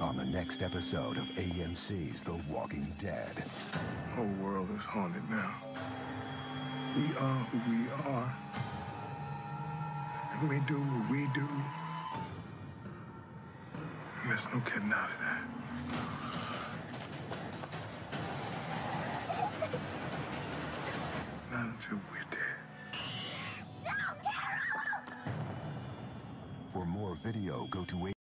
on the next episode of AMC's The Walking Dead. whole world is haunted now. We are who we are. And we do what we do. And there's no getting out of that. Not until we're dead. For more video, go to